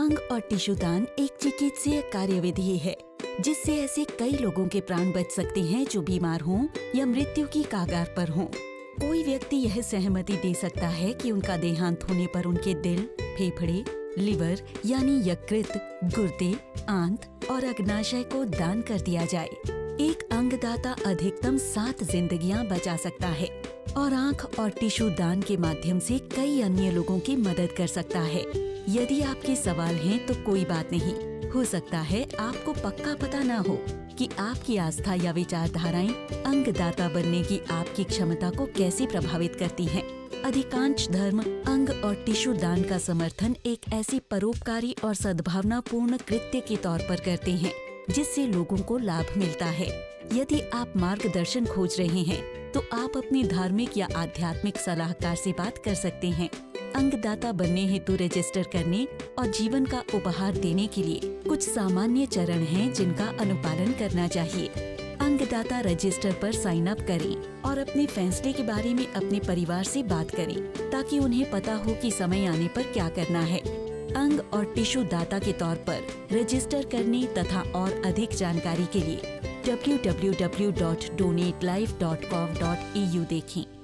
अंग और टिश्यू दान एक चिकित्सीय कार्यविधि है, जिससे ऐसे कई लोगों के प्राण बच सकते हैं जो बीमार हों या मृत्यु की कागार पर हों। कोई व्यक्ति यह सहमति दे सकता है कि उनका देहांत होने पर उनके दिल, फेफड़े, लिवर यानी यकृत, गुर्दे, आंत और अग्नाशय को दान कर दिया जाए एक अंगदाता अधिकतम सात जिंदगियाँ बचा सकता है और आँख और टिश्यू दान के माध्यम से कई अन्य लोगों की मदद कर सकता है। यदि आपके सवाल हैं तो कोई बात नहीं। हो सकता है आपको पक्का पता ना हो कि आपकी आस्था या विचारधाराएँ अंगदाता बनने की आपकी क्षमता को कैसे प्रभावित करती हैं। अधिकांश धर्म अंग और टिश्यू दान का समर्थन एक ऐसी परोपकारी और सद्भावनापूर्ण कृत्य के तौर पर करते हैं, जिससे लोगों को लाभ मिलता है। यदि आप मार्गदर्शन खोज रहे हैं तो आप अपने धार्मिक या आध्यात्मिक सलाहकार से बात कर सकते हैं। अंगदाता बनने हेतु रजिस्टर करने और जीवन का उपहार देने के लिए कुछ सामान्य चरण हैं जिनका अनुपालन करना चाहिए। अंगदाता रजिस्टर पर साइन अप करें और अपने फैसले के बारे में अपने परिवार से बात करें, ताकि उन्हें पता हो कि समय आने पर क्या करना है। अंग और टिश्यू दाता के तौर पर रजिस्टर करने तथा और अधिक जानकारी के लिए www.donatelife.gov.au देखें